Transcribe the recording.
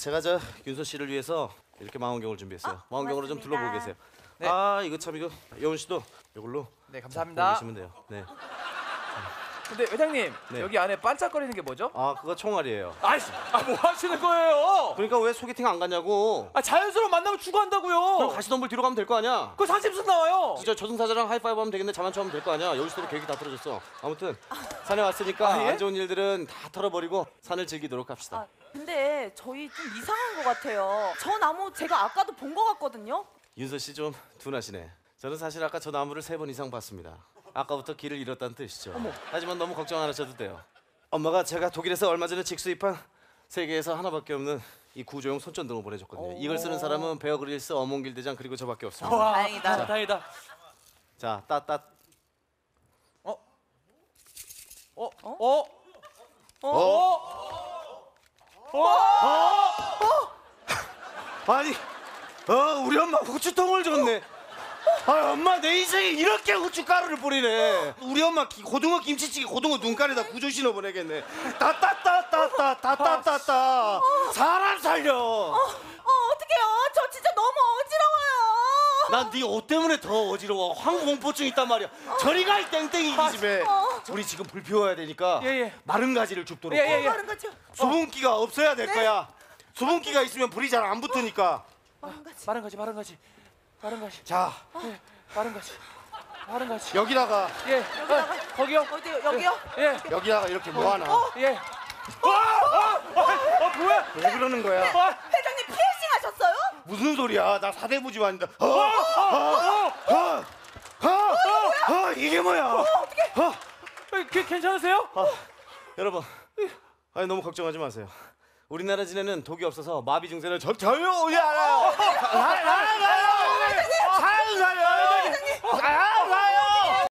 제가 저 윤서 씨를 위해서 이렇게 망원경을 준비했어요. 아, 망원경으로 좀 고맙습니다. 둘러보고 계세요. 네. 아 이거 참 이거 여운 씨도 이걸로 네 감사합니다. 계시면 돼요. 네. 근데 회장님 네. 여기 안에 반짝거리는 게 뭐죠? 아 그거 총알이에요. 아이씨, 아뭐 하시는 거예요? 그러니까 왜 소개팅 안 갔냐고. 아 자연스러운 만나면 그럼 추구한다고요. 가시덤불 뒤로 가면 될 거 아니야. 그거 상심수 나와요. 진짜 저승사자랑 하이파이브 하면 되겠네. 자만추 하면 될 거 아니야. 여기 씨도 계획이 다 틀어졌어. 아무튼 산에 왔으니까 아, 예? 안 좋은 일들은 다 털어버리고 산을 즐기도록 합시다. 아, 근데 저희 좀 이상한 것 같아요. 저 나무 제가 아까도 본 것 같거든요. 윤서 씨 좀 둔하시네. 저는 사실 아까 저 나무를 세 번 이상 봤습니다. 아까부터 길을 잃었다는 뜻이죠. 하지만 너무 걱정 안 하셔도 돼요. 엄마가 제가 독일에서 얼마 전에 직수입한 세계에서 하나밖에 없는 이 구조용 손전등을 보내줬거든요. 이걸 쓰는 사람은 베어 그릴스, 어몽길 대장 그리고 저밖에 없습니다. 와, 다행이다. 자, 다행이다. 자, 따따. 어? 어? 어? 아니, 어 우리 엄마 후추통을 줬네. 아 엄마 내 인생에 이렇게 후춧가루를 뿌리네. 우리 엄마 기- 고등어 김치찌개 고등어 눈깔에다 구조 신어 보내겠네. 따따따따따따따따따 사람 살려. 어, 어떡해요? 저 진짜 너무 어지러워요. 난 네 옷 때문에 더 어지러워. 항공포증 있단 말이야. 저리 가이 땡땡이 이 집에. 우리 지금 불 피워야 되니까 예, 예. 마른 가지를 줍도록. 예, 예, 예. 다른 거죠? 수분기가 없어야 될 거야. 수분기가 있으면 불이 잘 안 붙으니까. 다른 거지. 마른 가지, 마른 가지, 마른 가지. 자 예, 마른 가지, 마른 가지. 여기다가 예, 여기다가. 아, 거기요. 어디요? 여기요? 예, 여기다가 이렇게 모아놔. 예. 아, 아, 아, 아, 뭐야? 왜 그러는 거야? 아, 회장님 피해싱 하셨어요? 무슨 소리야? 나 사대부지 아닌데. 어, 어, 어, 어, 어, 어, 이게 뭐야? 어, 어, 괜- 괜찮으세요? 여러분, 아니 너무 걱정하지 마세요. 우리나라 지네는 독이 없어서 마비 증세를 저, 전혀 오지 않아요. 나- 나-